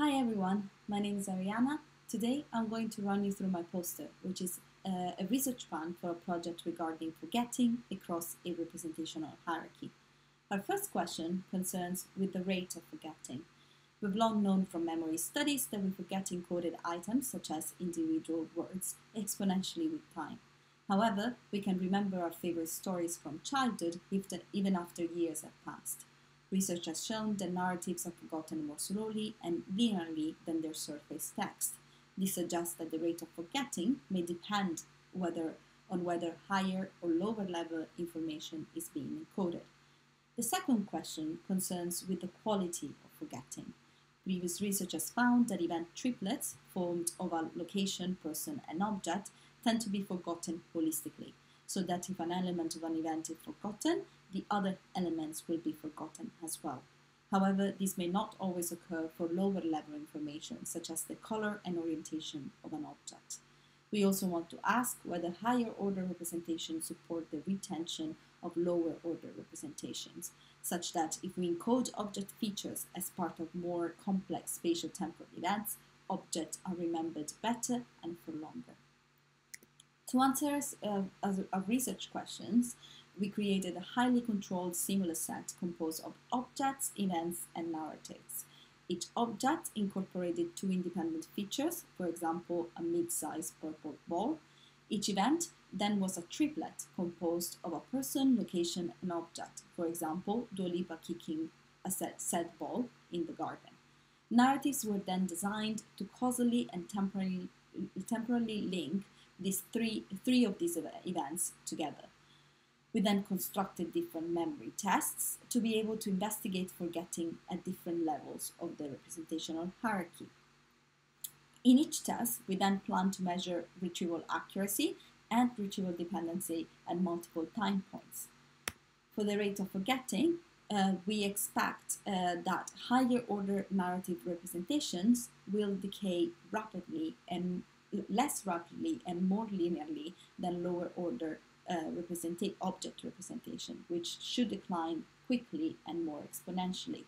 Hi everyone, my name is Arianna. Today I'm going to run you through my poster, which is uh, a research plan for a project regarding forgetting across a representational hierarchy. Our first question concerns with the rate of forgetting. We've long known from memory studies that we forget encoded items, such as individual words, exponentially with time. However, we can remember our favorite stories from childhood even after years have passed. Research has shown that narratives are forgotten more slowly and linearly than their surface text. This suggests that the rate of forgetting may depend whether, on whether higher or lower level information is being encoded. The second question concerns with the quality of forgetting. Previous research has found that event triplets formed of a location, person, and object tend to be forgotten holistically, so that if an element of an event is forgotten, the other elements will be forgotten as well. However, this may not always occur for lower level information, such as the color and orientation of an object. We also want to ask whether higher order representations support the retention of lower order representations, such that if we encode object features as part of more complex spatial temporal events, objects are remembered better and for longer. To answer uh, our research questions, we created a highly controlled stimulus set composed of objects, events, and narratives. Each object incorporated two independent features, for example, a mid-sized purple ball. Each event then was a triplet composed of a person, location, and object, for example, Dua Lipa kicking a set, set ball in the garden. Narratives were then designed to causally and temporally, temporally link these three, three of these events together. We then constructed different memory tests to be able to investigate forgetting at different levels of the representational hierarchy. In each test, we then plan to measure retrieval accuracy and retrieval dependency at multiple time points. For the rate of forgetting, uh, we expect uh, that higher order narrative representations will decay rapidly and less rapidly and more linearly than lower order uh, object representation, which should decline quickly and more exponentially.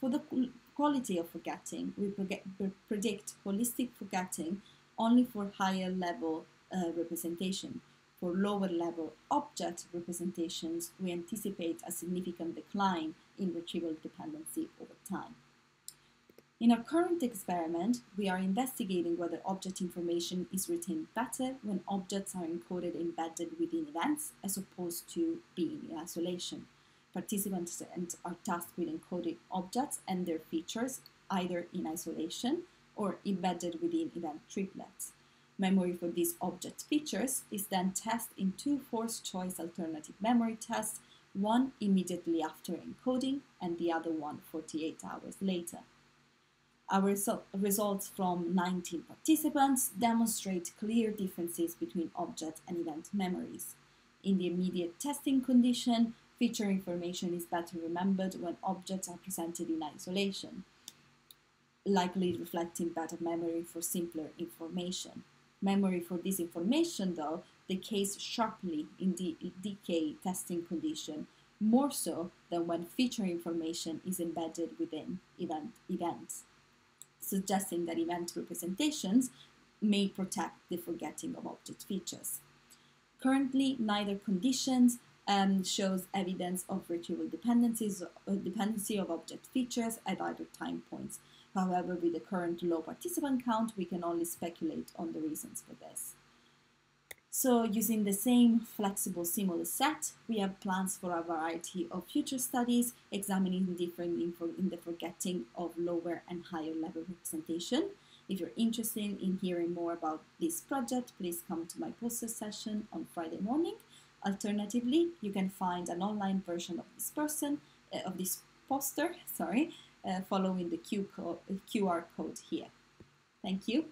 For the quality of forgetting, we predict holistic forgetting only for higher level uh, representation. For lower level object representations, we anticipate a significant decline in retrieval dependency over time. In our current experiment, we are investigating whether object information is retained better when objects are encoded embedded within events as opposed to being in isolation. Participants are tasked with encoding objects and their features either in isolation or embedded within event triplets. Memory for these object features is then tested in two forced choice alternative memory tests, one immediately after encoding and the other one 48 hours later. Our results from 19 participants demonstrate clear differences between object and event memories. In the immediate testing condition, feature information is better remembered when objects are presented in isolation, likely reflecting better memory for simpler information. Memory for this information, though, decays sharply in the decay testing condition, more so than when feature information is embedded within event events suggesting that event representations may protect the forgetting of object features. Currently, neither conditions um, shows evidence of retrieval dependencies, uh, dependency of object features at either time points. However, with the current low participant count, we can only speculate on the reasons for this. So using the same flexible stimulus set, we have plans for a variety of future studies examining different info in the forgetting of lower and higher level representation. If you're interested in hearing more about this project, please come to my poster session on Friday morning. Alternatively, you can find an online version of this person, uh, of this poster, sorry, uh, following the QR code here. Thank you.